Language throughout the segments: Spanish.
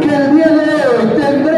que el día de hoy tendremos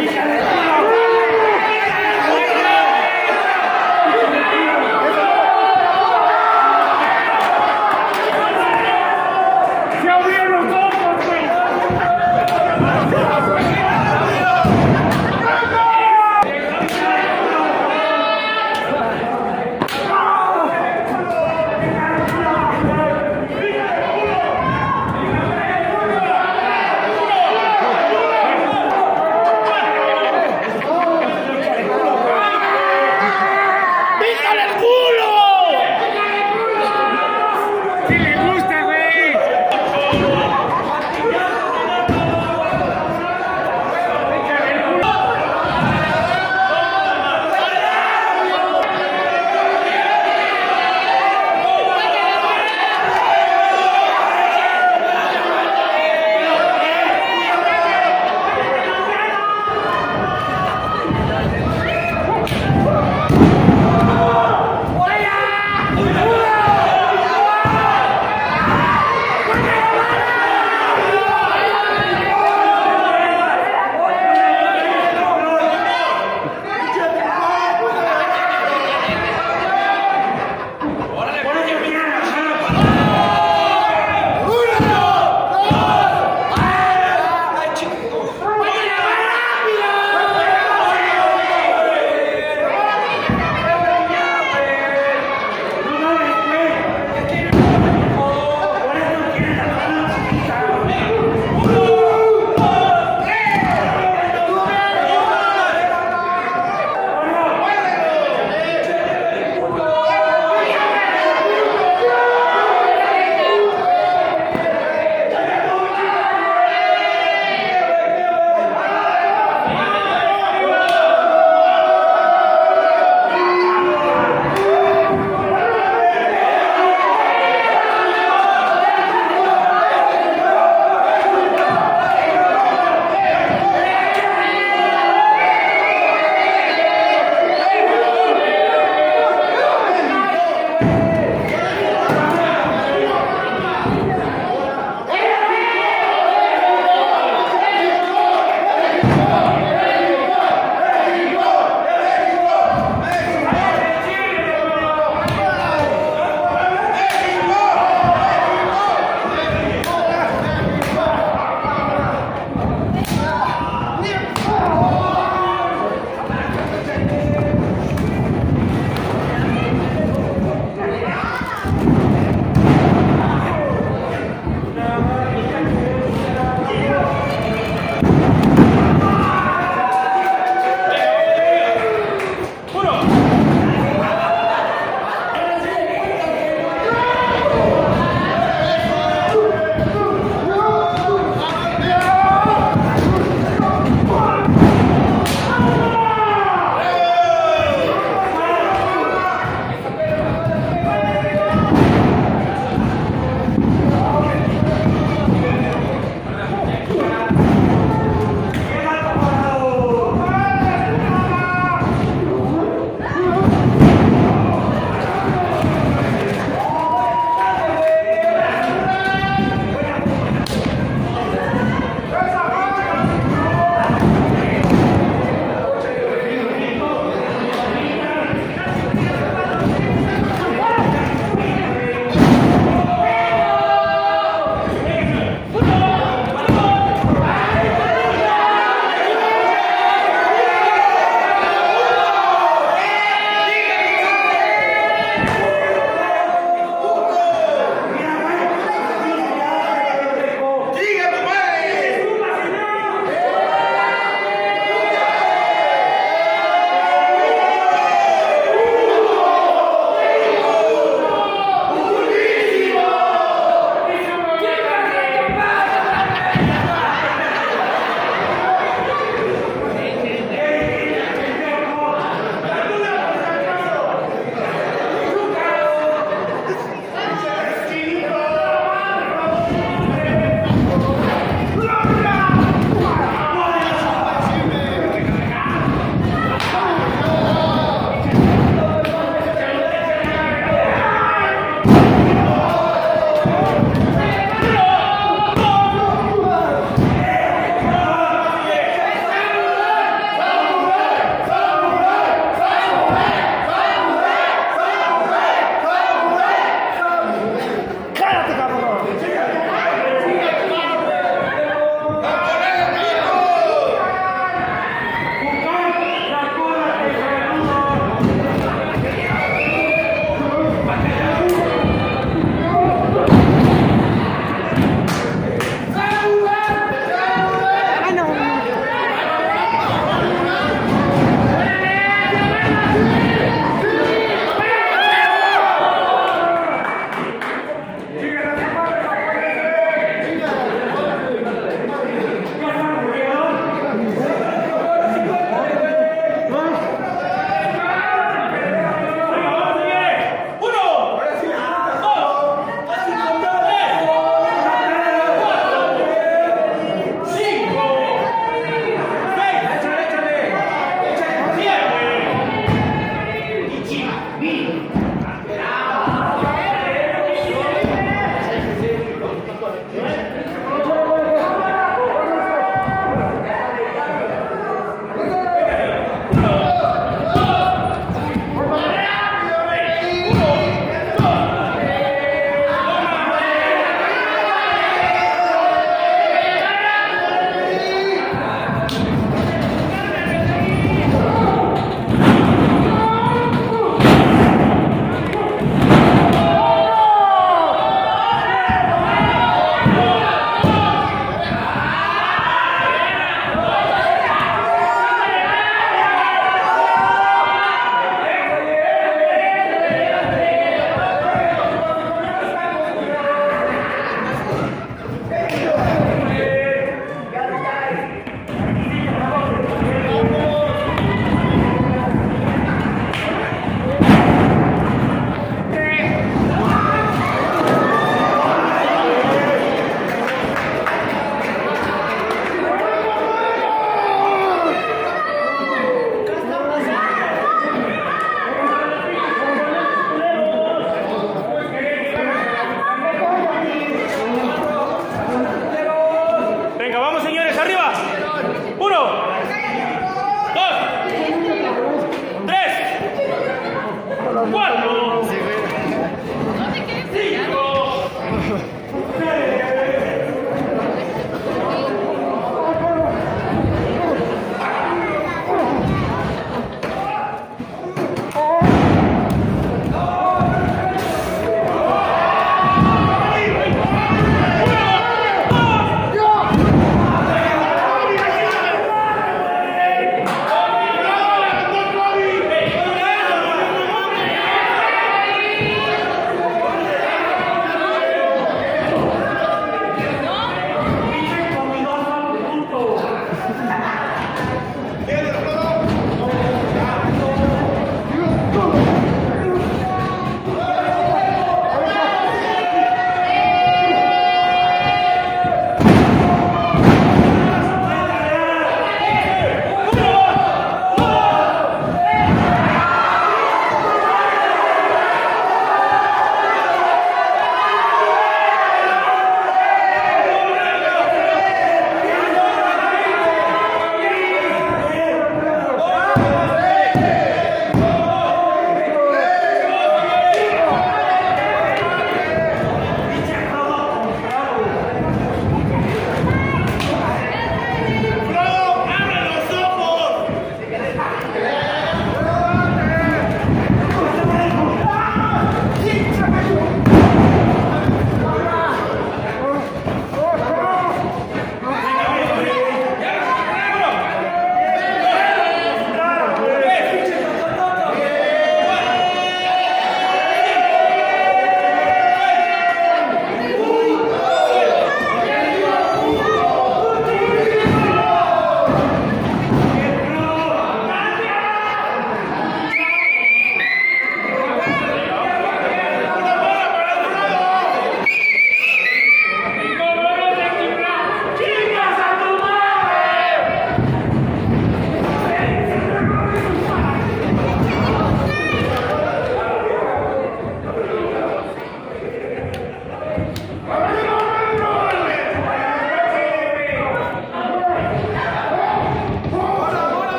你いじ。